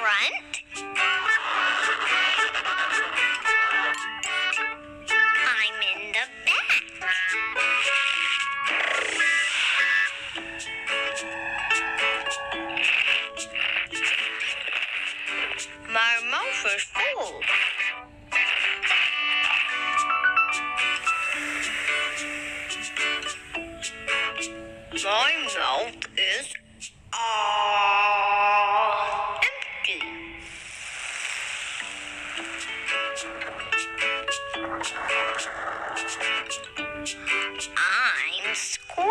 front. I'm in the back. My mouth is full. My mouth is all I'm square.